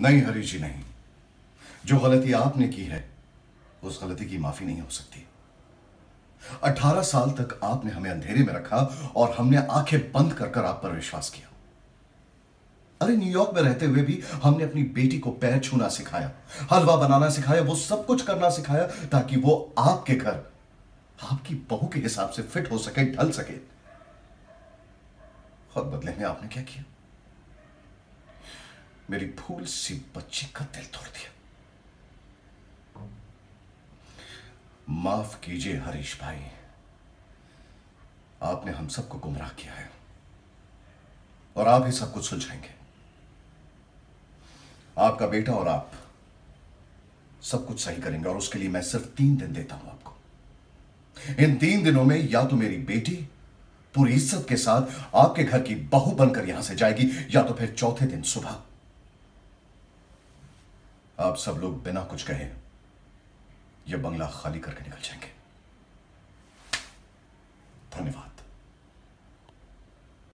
नहीं, हरी जी, नहीं। जो गलती आपने की है, उस गलती की माफ़ी नहीं हो सकती। अठारह साल तक आपने हमें अंधेरे में रखा और हमने आँखें बंद कर आप पर विश्वास किया। अरे न्यूयॉर्क में रहते हुए भी हमने अपनी बेटी को पैर छूना सिखाया, हलवा बनाना सिखाया, वो सब कुछ करना सिखाया, ताकि वो आपके घर, आपकी बहू के हिसाब से फिट हो सके, ढल सके। और बदले में आपने क्या किया? मेरी फूल सी बच्ची का दिल तोड़ दिया। माफ़ कीजिए हरीश भाई। आपने हम सबको गुमराह किया है। और आप ही सब कुछ सुलझाएँगे। आपका बेटा और आप सब कुछ सही करेंगे और उसके लिए मैं सिर्फ़ तीन दिन देता हूँ आपको। इन तीन दिनों में या तो मेरी बेटी पूरी इज़्ज़त के साथ आपके घर की बहू बनकर यहाँ से जाएगी, या तो फिर चौथे दिन सुबह। आप सब लोग बिना कुछ कहे यह बंगला खाली करके निकल जाएँगे।